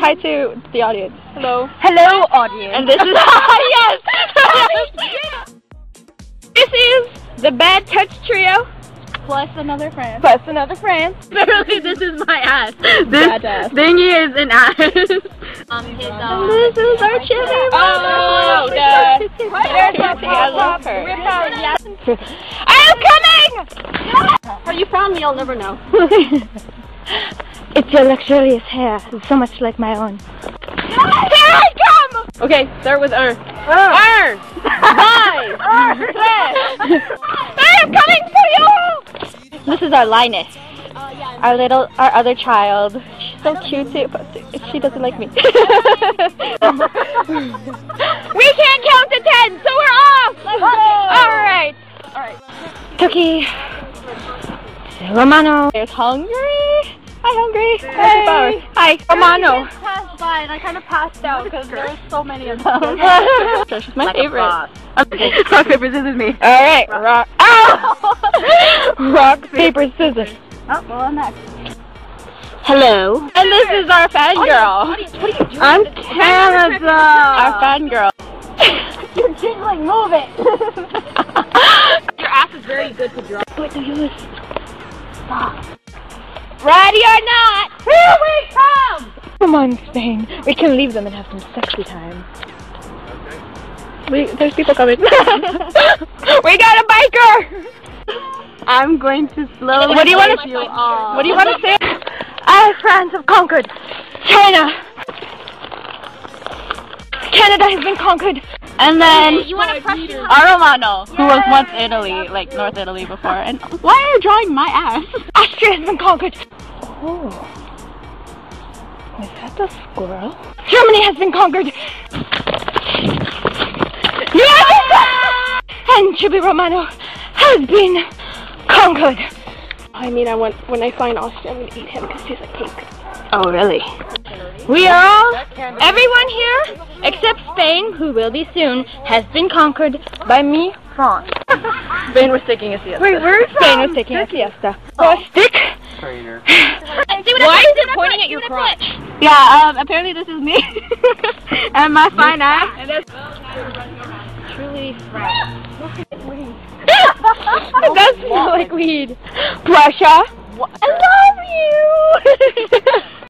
Hi to the audience. Hello. Hello, audience. And this is yes. this is the Bad Touch Trio plus another friend. plus another friend. Apparently, this is my ass. This ass. thingy is an ass. Um, his, uh, this is our chili. Oh, God. the- I love her. Yes. I'm coming. Where you from? You'll never know. It's your luxurious hair. It's so much like my own. Here I come! Okay, start with R. R! Y. I'm coming for you! This is our Linus. Our little, our other child. She's so cute too, but she doesn't like me. we can't count to ten, so we're off! Let's go. Alright. Alright. Cookie. Romano is hungry. Hi, hungry. Hey. Hi, Romano. passed by and I kind of passed out because there's so many of them. She's my Like favorite. Okay, rock, paper, scissors, me. Alright, rock. Ow! Ah! rock, paper, scissors. oh, well, I'm next. Hello. And this is our fan girl. Audience, what are you doing? I'm Canada. Our fan girl. You're jiggling, move it. Your ass is very good to draw. What do you use? Ready or not? Here we come. Come on, Spain. We can leave them and have some sexy time. We, there's people coming. we got a biker! I'm going to slowly. What do you want to you off. What do you want to say? Our friends have conquered China. Canada has been conquered. And then You want to press your Our Romano, who was once Italy, like North Italy before. And why are you drawing my ass? Austria has been conquered. Oh. Is that the squirrel? Germany has been conquered. Yes! And Chibi Romano has been conquered. I mean, I want when I find Austria, I'm gonna eat him because he's a cake. Oh, really? We are all, everyone here, except Spain, who will be soon, has been conquered by me, France. Spain was taking a siesta. Wait, where's Spain was taking a siesta. Oh, a stick? Trainer. Why is it pointing at your crotch? Yeah, um, apparently this is me. and my fine ass. And that's Truly It does smell like weed. Russia, I love you.